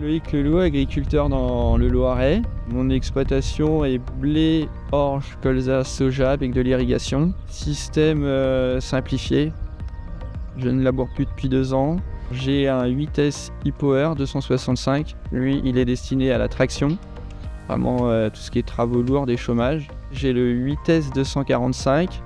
Loïc Leloup, agriculteur dans le Loiret. Mon exploitation est blé, orge, colza, soja avec de l'irrigation. Système euh, simplifié. Je ne laboure plus depuis deux ans. J'ai un 8S e-Power 265. Lui, il est destiné à la traction. Vraiment euh, tout ce qui est travaux lourds, des chômages. J'ai le 8S 245.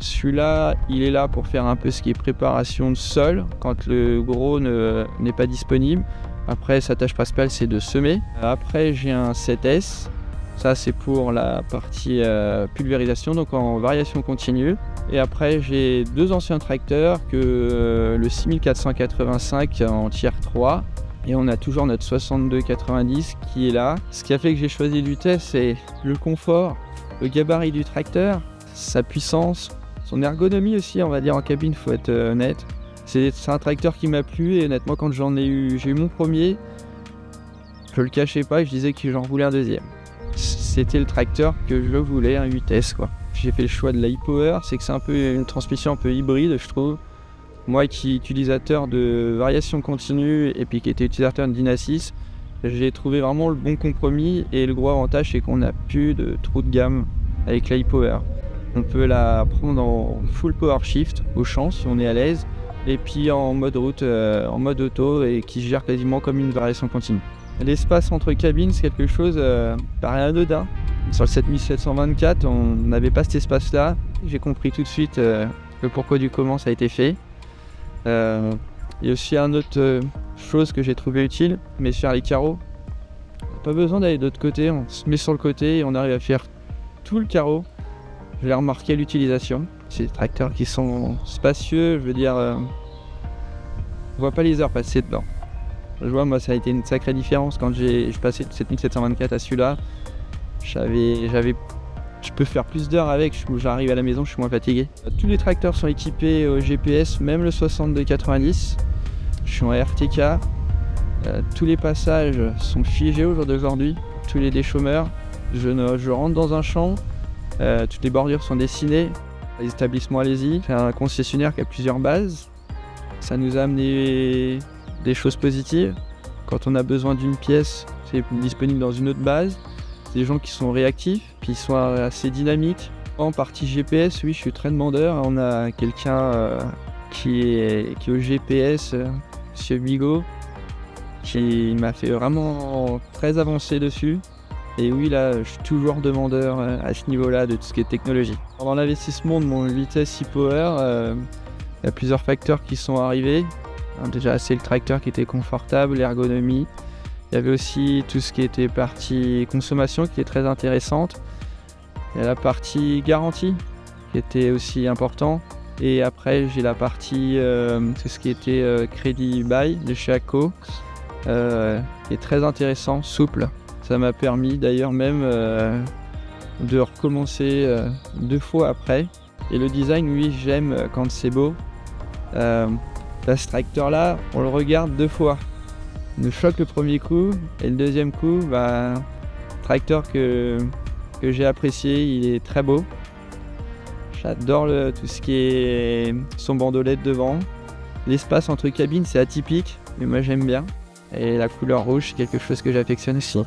Celui-là, il est là pour faire un peu ce qui est préparation de sol quand le gros n'est pas disponible. Après, sa tâche principale, c'est de semer. Après, j'ai un 7S. Ça, c'est pour la partie euh, pulvérisation, donc en variation continue. Et après, j'ai deux anciens tracteurs, que euh, le 6485 en tiers 3. Et on a toujours notre 6290 qui est là. Ce qui a fait que j'ai choisi le test, c'est le confort, le gabarit du tracteur, sa puissance, son ergonomie aussi, on va dire en cabine, faut être euh, honnête. C'est un tracteur qui m'a plu et honnêtement quand j'en ai eu, j'ai eu mon premier, je le cachais pas, je disais que j'en voulais un deuxième. C'était le tracteur que je voulais, un 8S quoi. J'ai fait le choix de l'iPower, c'est que c'est un peu une transmission un peu hybride je trouve. Moi qui utilisateur de variation continue et puis qui était utilisateur de Dynasys, j'ai trouvé vraiment le bon compromis et le gros avantage c'est qu'on n'a plus de trou de gamme avec l'iPower. On peut la prendre en full power shift au champ si on est à l'aise et puis en mode route, euh, en mode auto et qui gère quasiment comme une variation continue. L'espace entre cabines, c'est quelque chose euh, paraît anodin. Sur le 7724, on n'avait pas cet espace-là. J'ai compris tout de suite euh, le pourquoi du comment ça a été fait. il y a aussi une autre chose que j'ai trouvé utile, mais sur les carreaux. Pas besoin d'aller de l'autre côté, on se met sur le côté et on arrive à faire tout le carreau. Je l'ai remarqué l'utilisation. C'est des tracteurs qui sont spacieux, je veux dire, euh, on voit pas les heures passer dedans. Je vois, moi, ça a été une sacrée différence quand j'ai passé de 7724 à celui-là. J'avais, j'avais, je peux faire plus d'heures avec. J'arrive à la maison, je suis moins fatigué. Tous les tracteurs sont équipés au GPS, même le 6290. Je suis en RTK. Euh, tous les passages sont figés au jour d'aujourd'hui. Tous les déchômeurs. Je rentre dans un champ. Euh, toutes les bordures sont dessinées. Les établissements allez-y. C'est un concessionnaire qui a plusieurs bases. Ça nous a amené des choses positives. Quand on a besoin d'une pièce, c'est disponible dans une autre base. C'est des gens qui sont réactifs, ils sont assez dynamiques. En partie GPS, oui, je suis très demandeur. On a quelqu'un euh, qui, est, qui au GPS, euh, Monsieur Bigot, qui m'a fait vraiment très avancer dessus. Et oui, là, je suis toujours demandeur euh, à ce niveau-là de tout ce qui est technologie. Pendant l'investissement de mon vitesse e-power, euh, il y a plusieurs facteurs qui sont arrivés. déjà, c'est le tracteur qui était confortable, l'ergonomie. Il y avait aussi tout ce qui était partie consommation qui est très intéressante. Il y a la partie garantie qui était aussi important. Et après, j'ai la partie, euh, tout ce qui était crédit buy de chez ACO, qui est très intéressant, souple. Ça m'a permis d'ailleurs même euh, de recommencer euh, deux fois après. Et le design, oui, j'aime euh, quand c'est beau. Ce tracteur là, on le regarde deux fois. Il nous choque le premier coup et le deuxième coup, bah, tracteur que, que j'ai apprécié, il est très beau. J'adore tout ce qui est son bandolet devant. L'espace entre cabines, c'est atypique, mais moi j'aime bien. Et la couleur rouge, c'est quelque chose que j'affectionne aussi.